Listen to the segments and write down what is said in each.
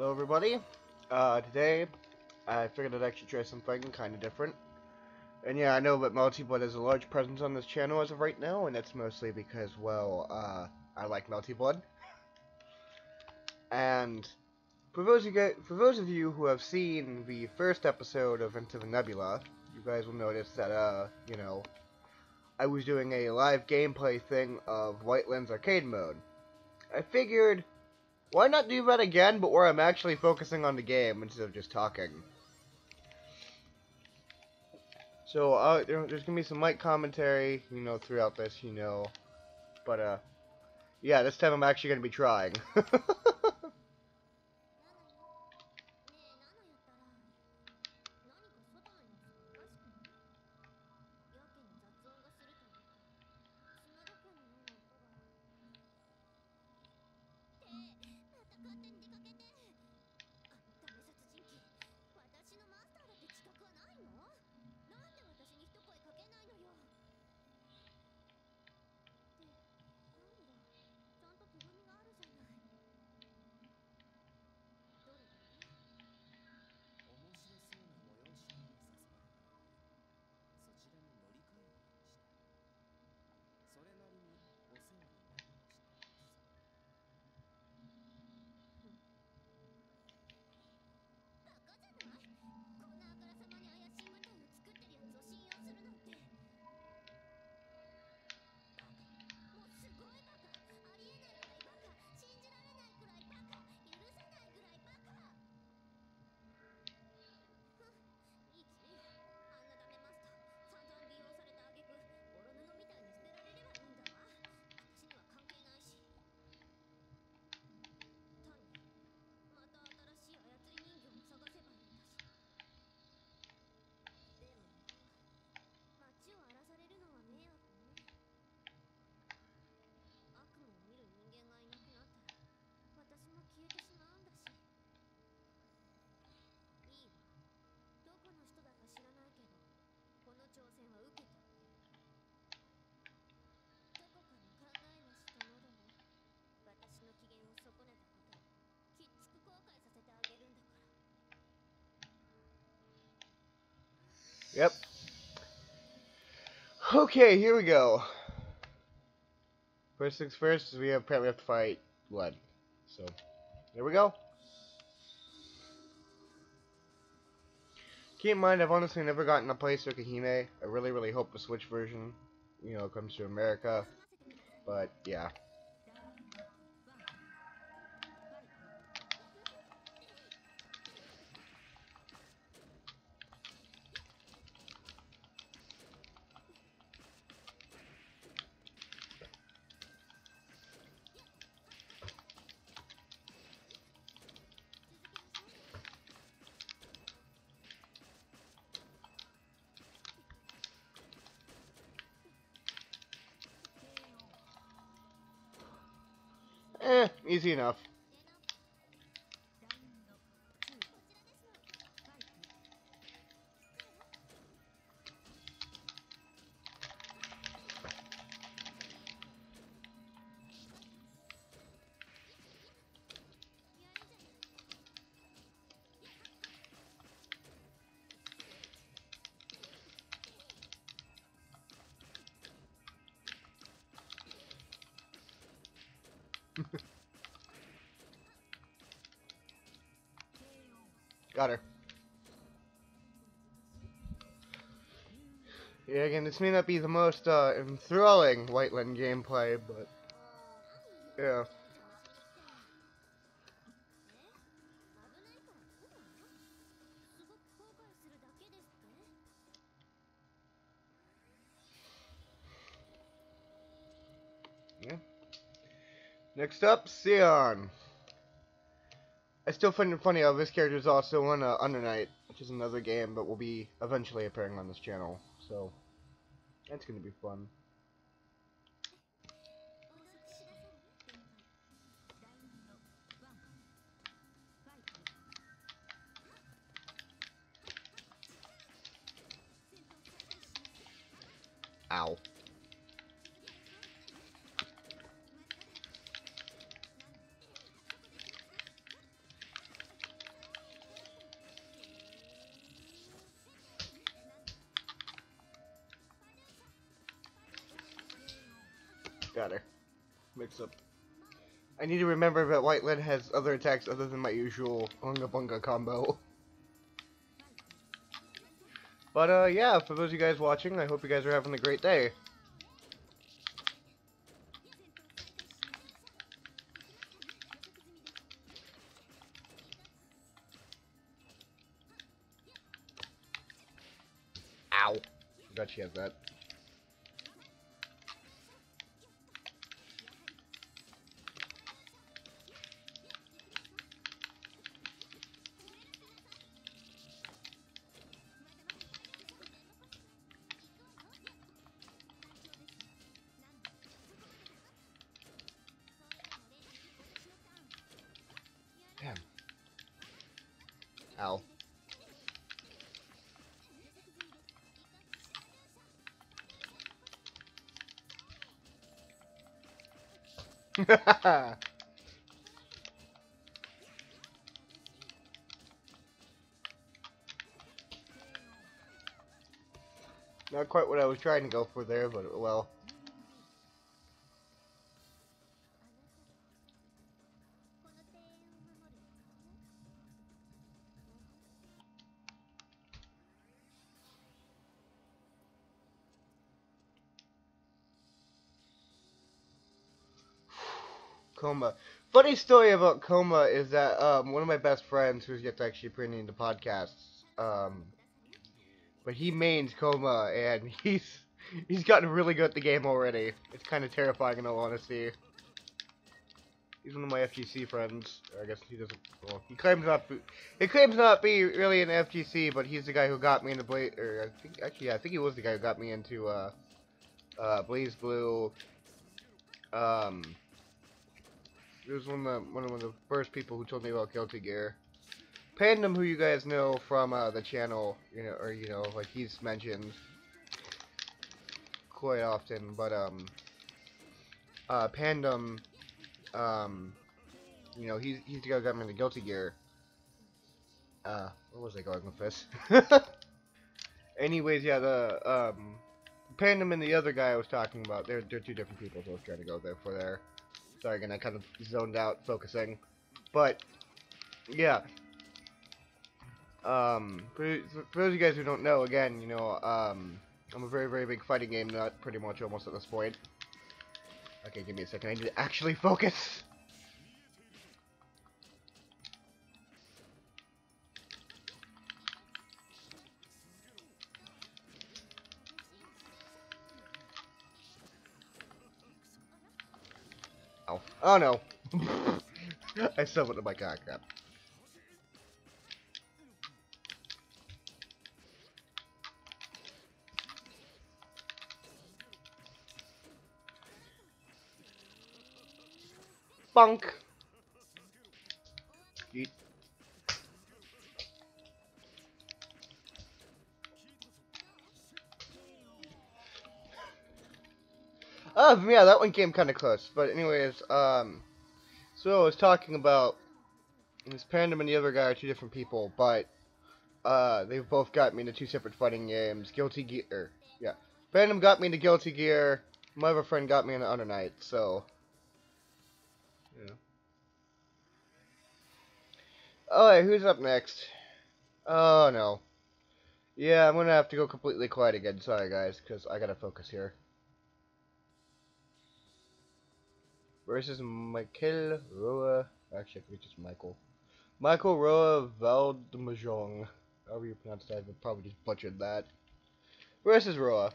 Hello everybody. Uh, today I figured I'd actually try something kind of different. And yeah, I know that Melty Blood has a large presence on this channel as of right now, and that's mostly because, well, uh, I like Melty Blood. And for those of you, for those of you who have seen the first episode of Into the Nebula, you guys will notice that, uh, you know, I was doing a live gameplay thing of White Len's Arcade Mode. I figured, why not do that again, but where I'm actually focusing on the game instead of just talking. So, uh, there, there's gonna be some light commentary, you know, throughout this, you know, but, uh, yeah, this time I'm actually gonna be trying. Okay, here we go. First things first we have, apparently have to fight blood. So, here we go. Keep in mind, I've honestly never gotten a play Tsukihime. I really, really hope the Switch version, you know, comes to America. But, yeah. Easy enough. Got her. Yeah, again, this may not be the most uh, enthralling White Len gameplay, but yeah. Yeah. Next up, Sion. I still find it funny how this character is also in uh, Under Night, which is another game, but will be eventually appearing on this channel. So that's gonna be fun. Got her. Up. I need to remember that White Len has other attacks other than my usual Unga Bunga combo. But, uh, yeah, for those of you guys watching, I hope you guys are having a great day. Ow. Forgot she has that. Ow. Not quite what I was trying to go for there, but well. Story about Kouma is that um, one of my best friends, who's yet to actually bring into podcasts, um, but he mains Kouma, and he's he's gotten really good at the game already. It's kind of terrifying in all honesty. He's one of my FGC friends. I guess he doesn't. Well, he claims not. He claims not be really an FGC, but he's the guy who got me into Blaze. Or I think actually, yeah, I think he was the guy who got me into uh, uh, BlazBlue. Um, he was one of the one of the first people who told me about Guilty Gear. Pandem, who you guys know from uh, the channel, you know, or you know, like he's mentioned quite often, but um, uh, Pandem, um, you know, he's he's the guy who got me into Guilty Gear. Uh, where was I going with this? Anyways, yeah, the um, Pandem and the other guy I was talking about, they're they're two different people, so I was trying to go there for there. Sorry, again, I kind of zoned out focusing, but yeah. Um, for, for those of you guys who don't know, again, you know, um, I'm a very, very big fighting game nut, pretty much almost at this point. Okay, give me a second, I need to actually focus. Oh, no. I stumbled to my cock crap. Bunk. Uh, yeah, that one came kind of close. But anyways, um, so I was talking about this Pandem and the other guy are two different people, but uh, they've both got me into two separate fighting games. Guilty Gear, yeah. Pandem got me into Guilty Gear. My other friend got me into Under Night, so. Yeah. Alright, who's up next? Oh no. Yeah, I'm gonna have to go completely quiet again. Sorry, guys, because I gotta focus here. Versus Michael Roa. Actually, I think it's just Michael. Michael Roa Valdamjong. However you pronounce that, I probably just butchered that. Versus Roa.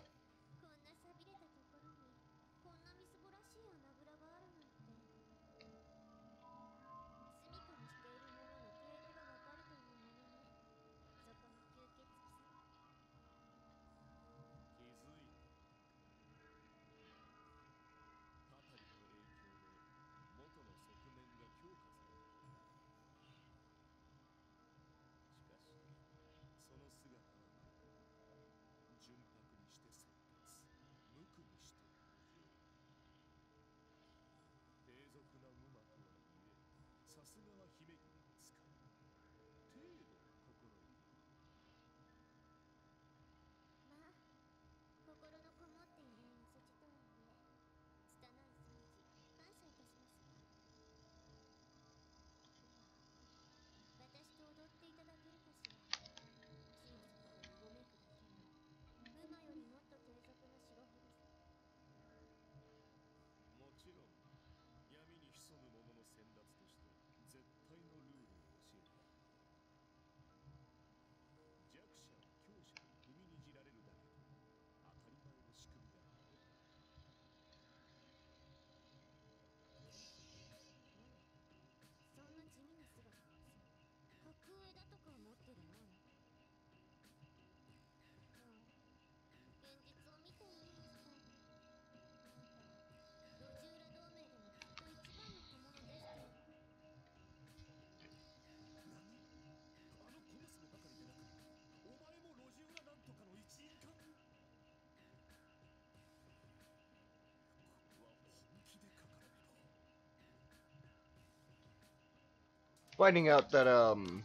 Finding out that um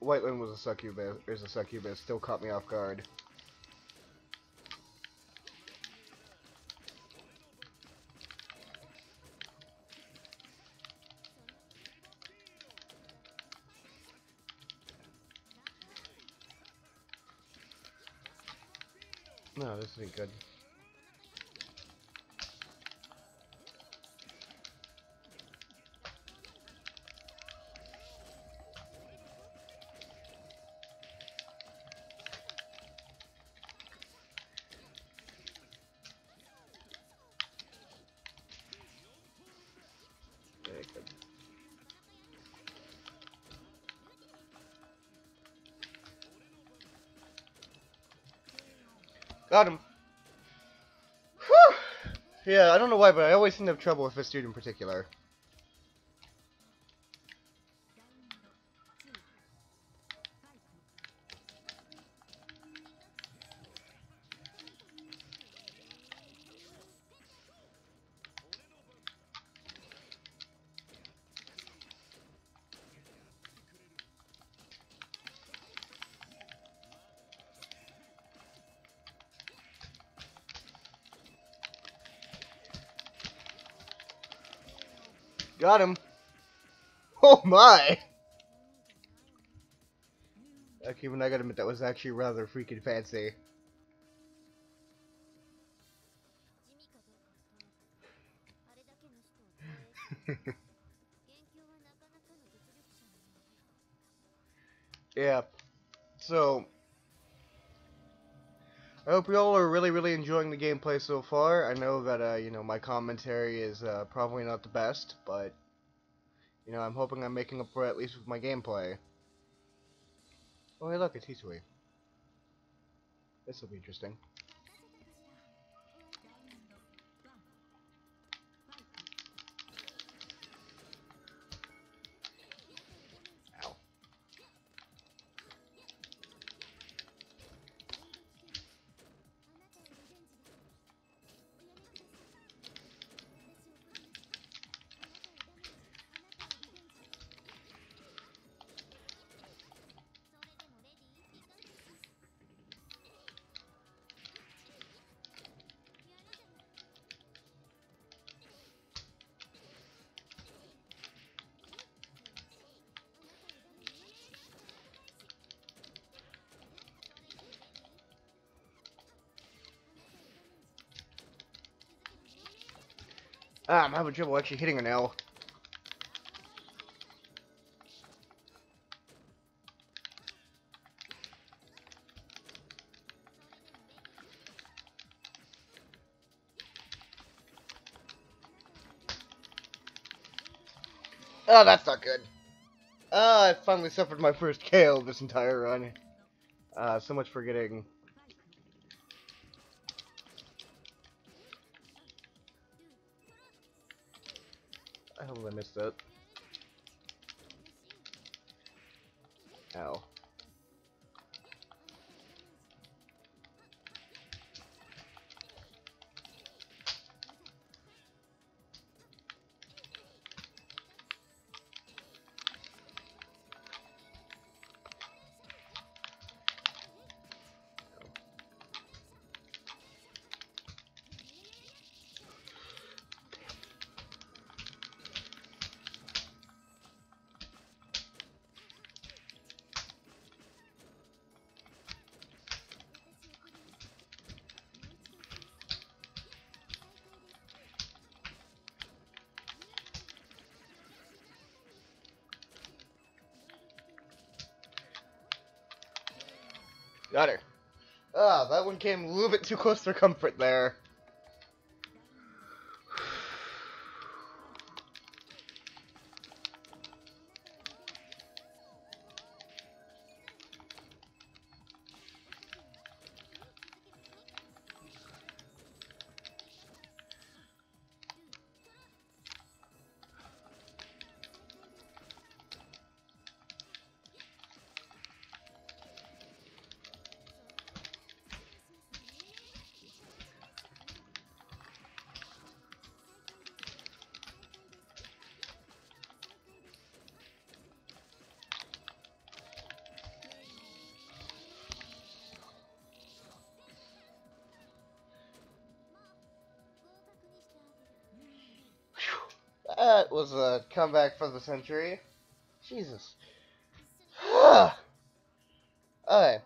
White Len was a succubus is a succubus still caught me off guard. No, this isn't good. Yeah, I don't know why, but I always seem to have trouble with this dude in particular. Got him. Oh my! Okay, even I gotta admit, that was actually rather freaking fancy. yeah. So, I hope you all are really, really enjoying the gameplay so far. I know that, uh, you know, my commentary is uh, probably not the best, but, you know, I'm hoping I'm making up for it at least with my gameplay. Oh, hey, look, it's Hisui. This will be interesting. Ah, I'm having trouble actually hitting her now. Oh, that's not good. Ah, I finally suffered my first KO this entire run. Uh, so much for getting... I hope I missed that? Ow. That one came a little bit too close for comfort there. Was a comeback for the century. Jesus. Alright.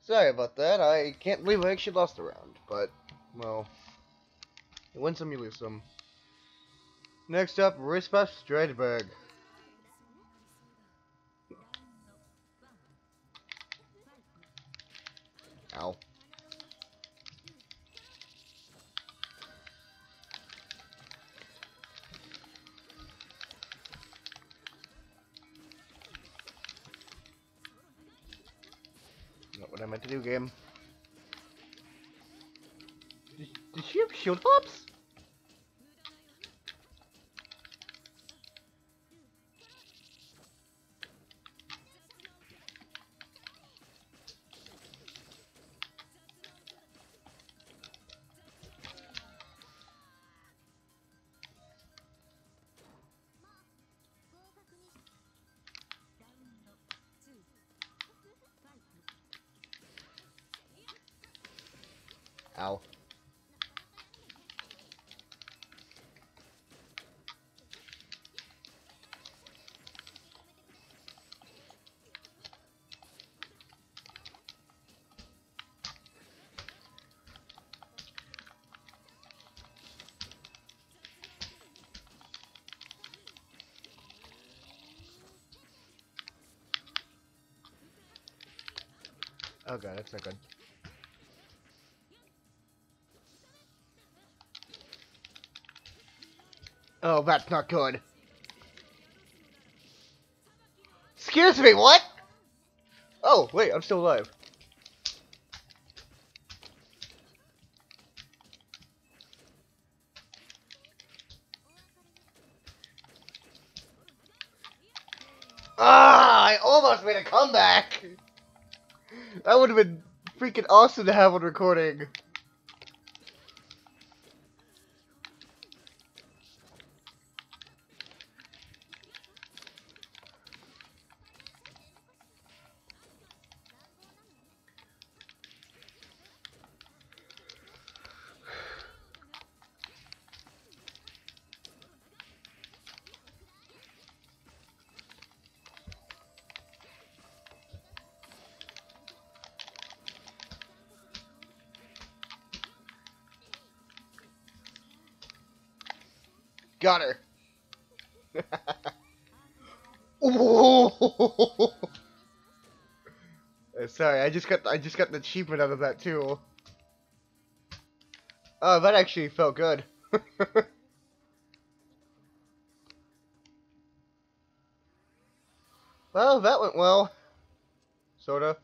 Sorry about that. I can't believe I actually lost a round, but, well, you win some, you lose some. Next up, Riesbyfe Stridberg. Ow. What I meant to do, game. Did, did she have shield pops? Ow. Oh god, that's not good. Oh, that's not good. Excuse me, what? Oh, wait, I'm still alive. Ah, I almost made a comeback. That would have been freaking awesome to have on recording. Got her. Uh, Sorry, I just got I just got an achievement out of that too. Oh, that actually felt good. well, that went well. Sorta.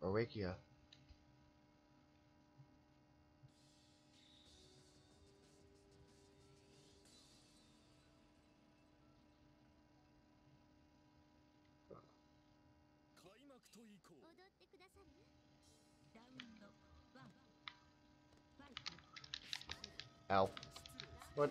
Warachia. Ow. What?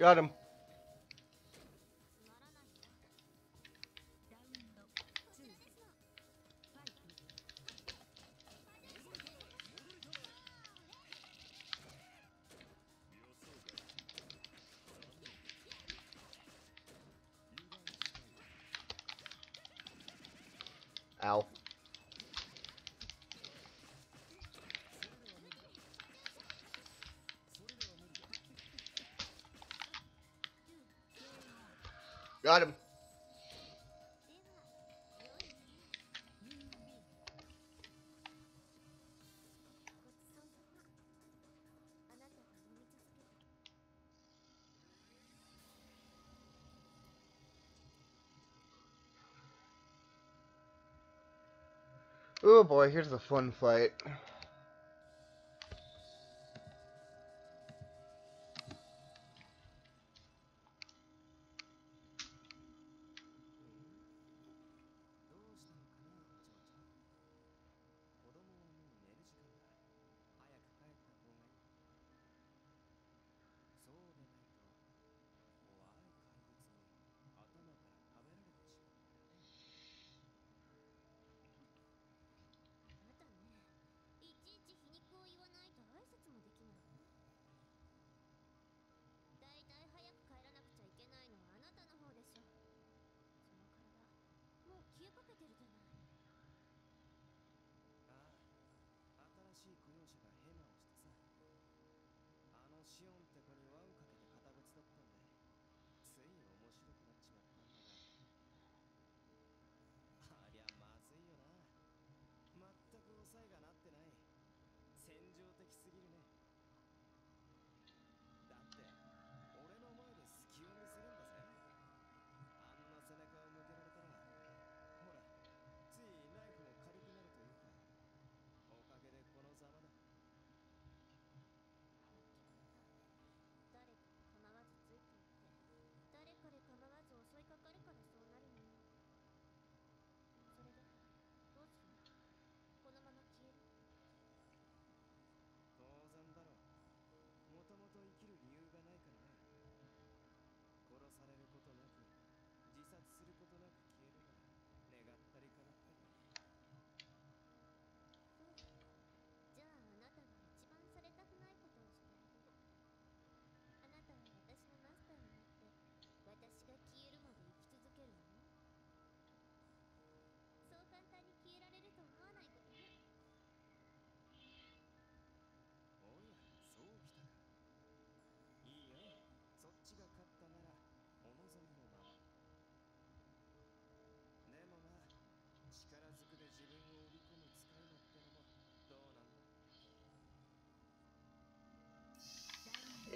Got him. Here's the fun fight.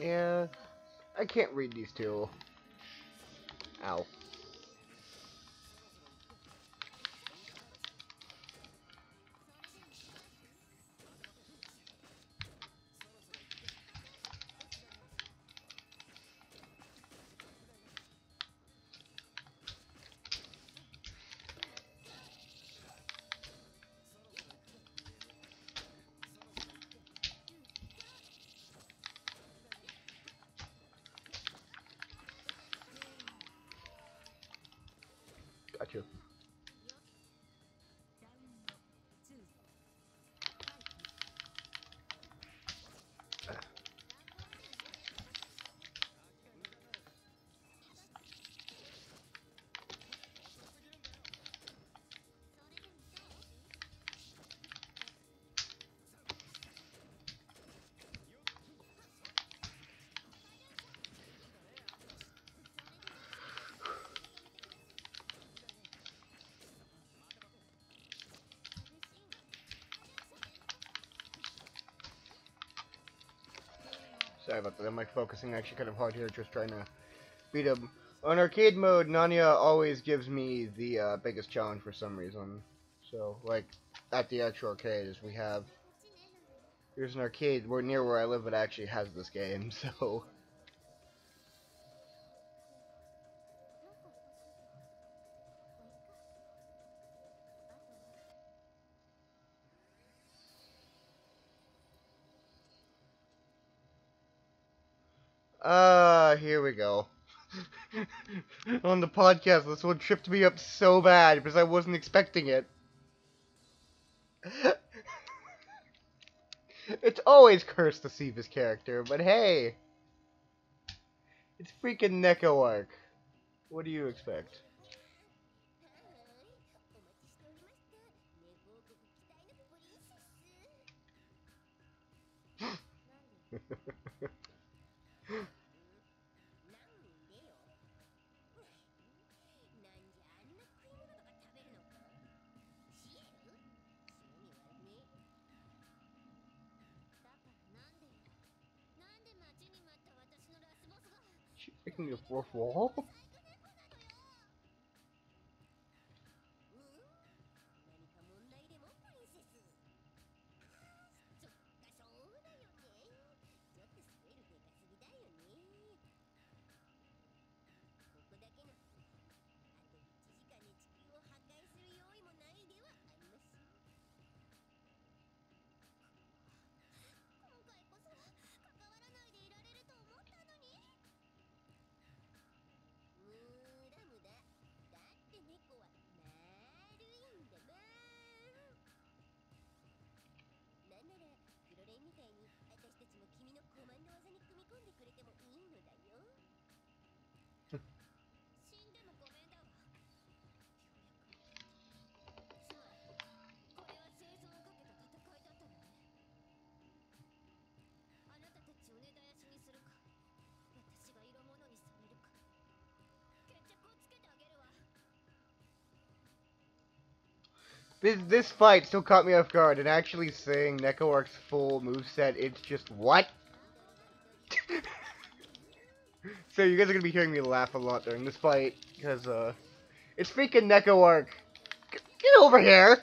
Yeah, I can't read these two. Ow. That. I'm like focusing actually kind of hard here, just trying to beat him. On arcade mode, Nanaya always gives me the uh, biggest challenge for some reason. So, like, at the actual arcade, is we have here's an arcade where near where I live it actually has this game. So. Ah, uh, here we go. On the podcast, this one tripped me up so bad because I wasn't expecting it. it's always cursed to see this character, but hey. It's freaking Neko Arc. What do you expect? Breaking the fourth wall? This, this fight still caught me off guard, and actually seeing Neko Arc's full moveset, it's just, what? so you guys are gonna be hearing me laugh a lot during this fight, because, uh, it's freaking Neko Arc. G get over here!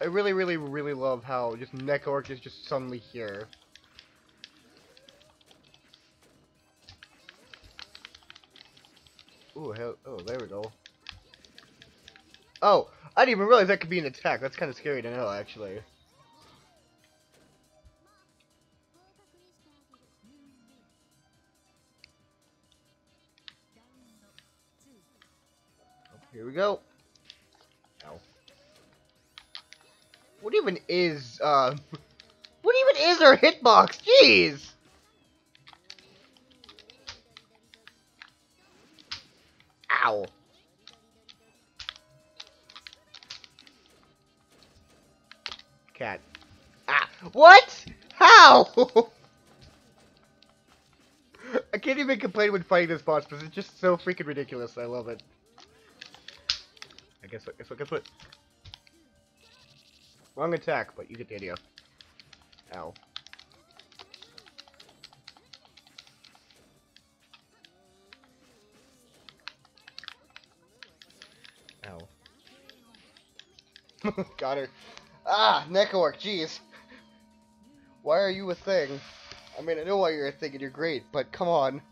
I really, really, really love how just Neko Arc is just suddenly here. Ooh, hell, oh, there we go. Oh, I didn't even realize that could be an attack. That's kind of scary to know, actually. Oh, here we go. Ow. What even is, uh... What even is our hitbox? Jeez! Ow. Cat. Ah. What? How? I can't even complain when fighting this boss because it's just so freaking ridiculous. I love it. I guess what? Guess what? Guess what? Wrong attack, but you get the idea. Ow. Ow. Got her. Ah, Neko Arc, jeez. Why are you a thing? I mean, I know why you're a thing and you're great, but come on.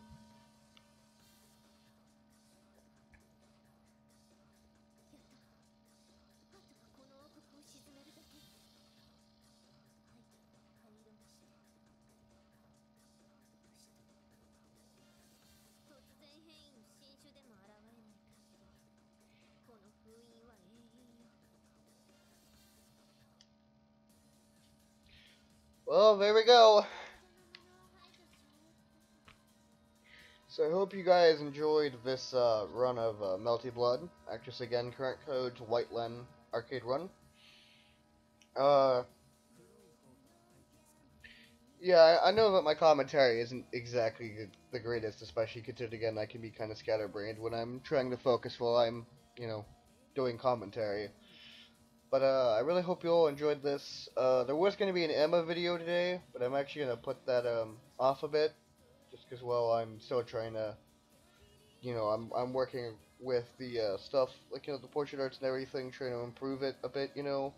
Well, there we go. So I hope you guys enjoyed this uh, run of uh, Melty Blood. Actress again, current code to Len. Arcade Run. Uh, yeah, I, I know that my commentary isn't exactly the greatest, especially considering again I can be kind of scatterbrained when I'm trying to focus while I'm, you know, doing commentary. But uh, I really hope you all enjoyed this. Uh, there was going to be an Emma video today, but I'm actually going to put that um, off a bit, just because well I'm still trying to, you know, I'm I'm working with the uh, stuff like you know the portrait arts and everything, trying to improve it a bit, you know,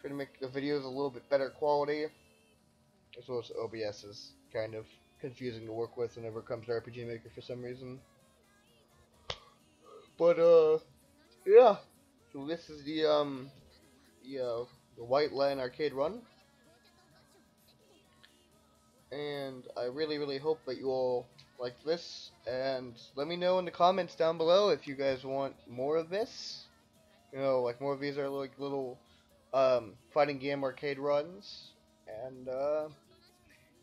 trying to make the videos a little bit better quality, as well as OBS is kind of confusing to work with whenever it comes to RPG Maker for some reason. But uh, yeah. So this is the um the uh, the White Len Arcade Run. And I really really hope that you all like this and let me know in the comments down below if you guys want more of this. You know, like more of these are like little um fighting game arcade runs and uh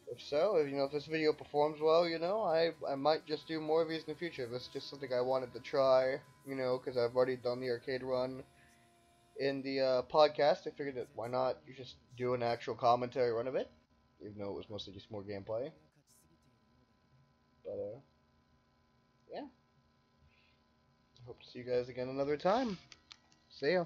if so, if you know if this video performs well, you know, I I might just do more of these in the future. This is just something I wanted to try, you know, because I've already done the arcade run in the uh, podcast. I figured that why not you just do an actual commentary run of it, even though it was mostly just more gameplay. But uh, yeah, hope to see you guys again another time. See ya.